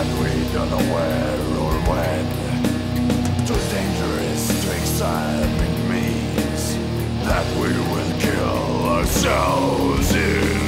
That we don't know where or when. Too dangerous to examine means that we will kill ourselves in.